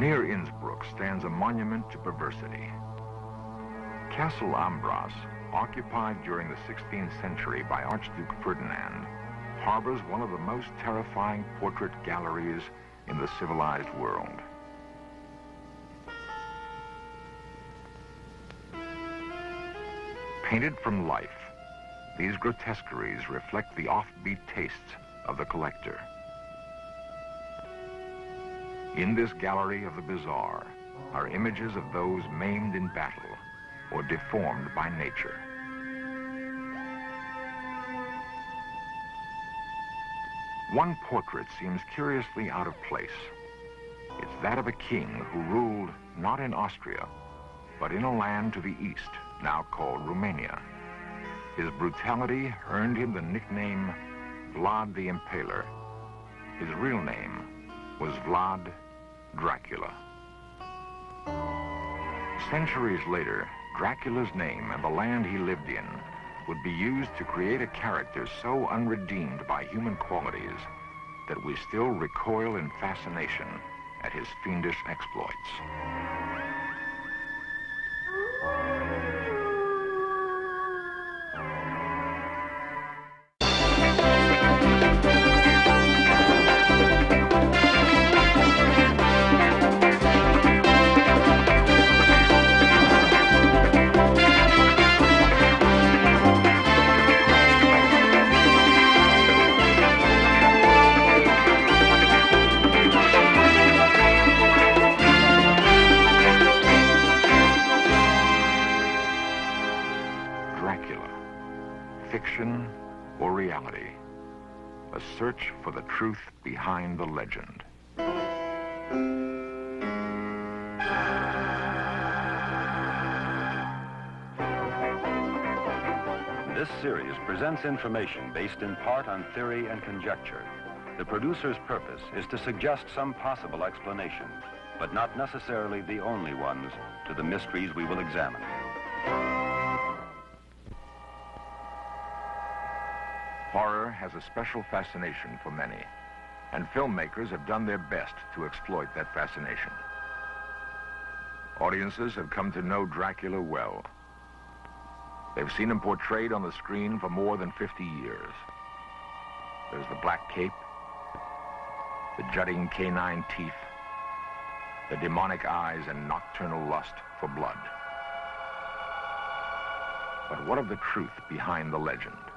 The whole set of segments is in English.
Near Innsbruck stands a monument to perversity. Castle Ambras, occupied during the 16th century by Archduke Ferdinand, harbors one of the most terrifying portrait galleries in the civilized world. Painted from life, these grotesqueries reflect the offbeat tastes of the collector. In this gallery of the bizarre are images of those maimed in battle or deformed by nature. One portrait seems curiously out of place. It's that of a king who ruled not in Austria, but in a land to the east, now called Romania. His brutality earned him the nickname Vlad the Impaler. His real name was Vlad Dracula. Centuries later, Dracula's name and the land he lived in would be used to create a character so unredeemed by human qualities that we still recoil in fascination at his fiendish exploits. The truth behind the legend. This series presents information based in part on theory and conjecture. The producer's purpose is to suggest some possible explanations, but not necessarily the only ones to the mysteries we will examine. Horror has a special fascination for many and filmmakers have done their best to exploit that fascination. Audiences have come to know Dracula well. They've seen him portrayed on the screen for more than 50 years. There's the black cape, the jutting canine teeth, the demonic eyes and nocturnal lust for blood. But what of the truth behind the legend?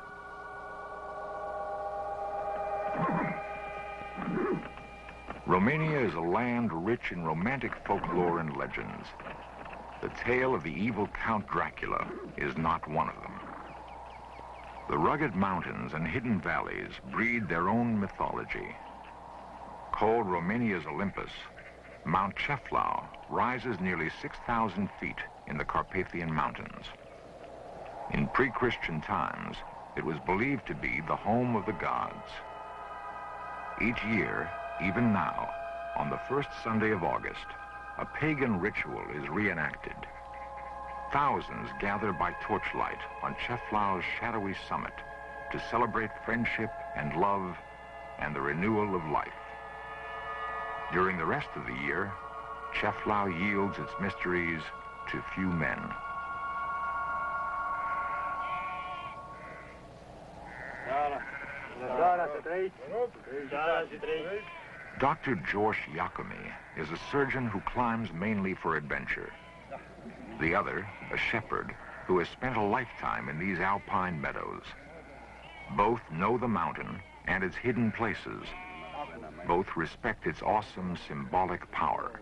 Romania is a land rich in romantic folklore and legends. The tale of the evil Count Dracula is not one of them. The rugged mountains and hidden valleys breed their own mythology. Called Romania's Olympus, Mount Ceahlău rises nearly 6,000 feet in the Carpathian Mountains. In pre-Christian times, it was believed to be the home of the gods. Each year, even now, on the first Sunday of August, a pagan ritual is reenacted. Thousands gather by torchlight on Ceahlău's shadowy summit to celebrate friendship and love and the renewal of life. During the rest of the year, Ceahlău yields its mysteries to few men. Dr. George Yakomi is a surgeon who climbs mainly for adventure. The other, a shepherd, who has spent a lifetime in these alpine meadows. Both know the mountain and its hidden places. Both respect its awesome symbolic power.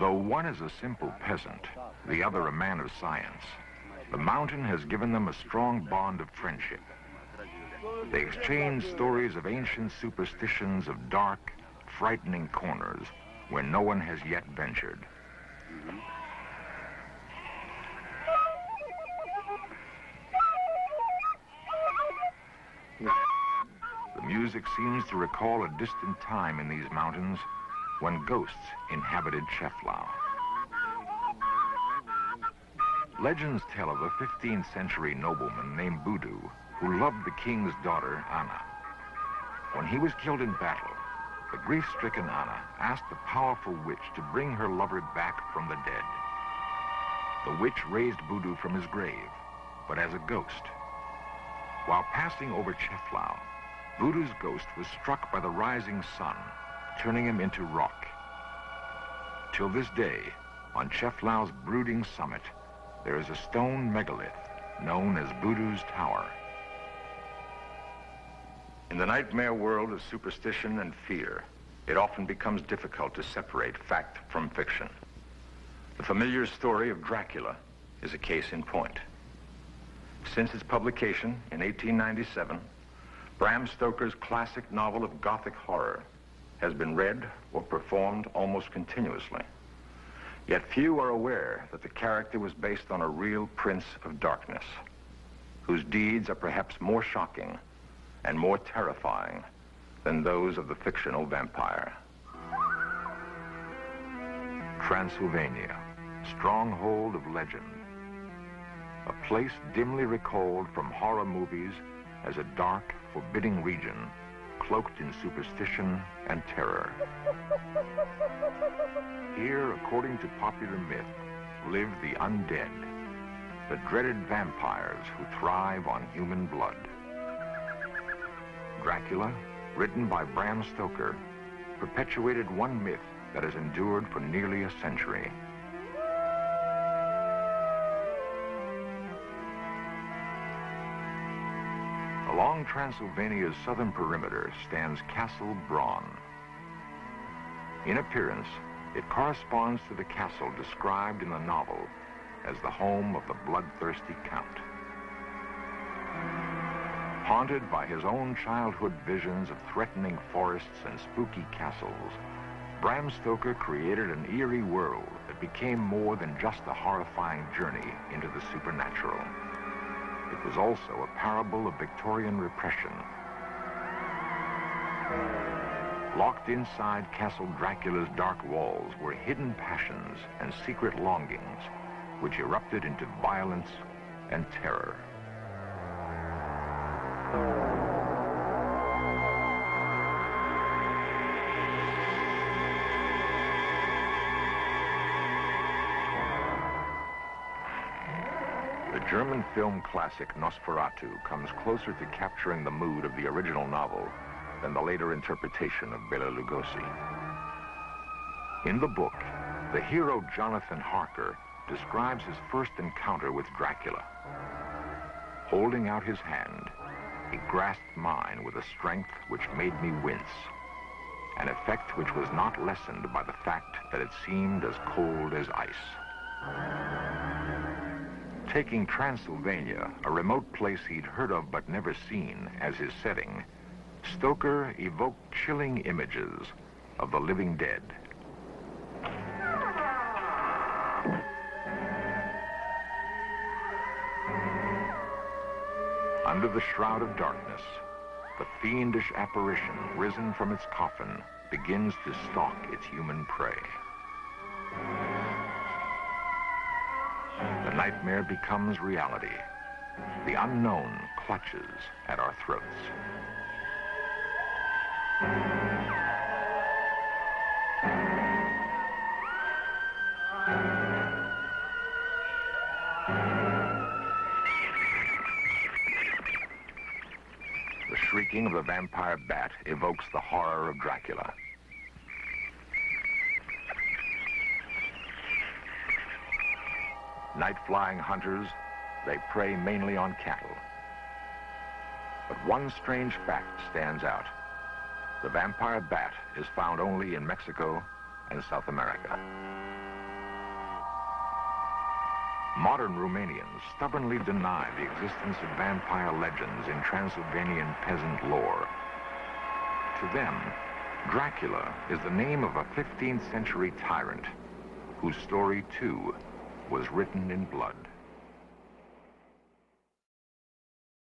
Though one is a simple peasant, the other a man of science, the mountain has given them a strong bond of friendship. They exchange stories of ancient superstitions of dark, frightening corners where no one has yet ventured. The music seems to recall a distant time in these mountains when ghosts inhabited Ceahlău. Legends tell of a 15th century nobleman named Budu who loved the king's daughter, Anna. When he was killed in battle, the grief-stricken Anna asked the powerful witch to bring her lover back from the dead. The witch raised Budu from his grave, but as a ghost. While passing over Ceahlău, Budu's ghost was struck by the rising sun, turning him into rock. Till this day, on Ceahlău's brooding summit, there is a stone megalith known as Budu's Tower. In the nightmare world of superstition and fear, it often becomes difficult to separate fact from fiction. The familiar story of Dracula is a case in point. Since its publication in 1897, Bram Stoker's classic novel of Gothic horror has been read or performed almost continuously. Yet few are aware that the character was based on a real prince of darkness, whose deeds are perhaps more shocking and more terrifying than those of the fictional vampire. Transylvania, stronghold of legend. A place dimly recalled from horror movies as a dark, forbidding region cloaked in superstition and terror. Here, according to popular myth, live the undead, the dreaded vampires who thrive on human blood. Dracula, written by Bram Stoker, perpetuated one myth that has endured for nearly a century. Along Transylvania's southern perimeter stands Castle Bran. In appearance, it corresponds to the castle described in the novel as the home of the bloodthirsty count. Haunted by his own childhood visions of threatening forests and spooky castles, Bram Stoker created an eerie world that became more than just a horrifying journey into the supernatural. It was also a parable of Victorian repression. Locked inside Castle Dracula's dark walls were hidden passions and secret longings, which erupted into violence and terror. The German film classic Nosferatu comes closer to capturing the mood of the original novel than the later interpretation of Bela Lugosi. In the book, the hero Jonathan Harker describes his first encounter with Dracula. Holding out his hand, he grasped mine with a strength which made me wince, an effect which was not lessened by the fact that it seemed as cold as ice. Taking Transylvania, a remote place he'd heard of but never seen, as his setting, Stoker evoked chilling images of the living dead. Under the shroud of darkness, the fiendish apparition risen from its coffin begins to stalk its human prey. The nightmare becomes reality. The unknown clutches at our throats. The shrieking of the vampire bat evokes the horror of Dracula. Night-flying hunters, they prey mainly on cattle. But one strange fact stands out. The vampire bat is found only in Mexico and South America. Modern Romanians stubbornly deny the existence of vampire legends in Transylvanian peasant lore. To them, Dracula is the name of a 15th century tyrant whose story, too, was written in blood.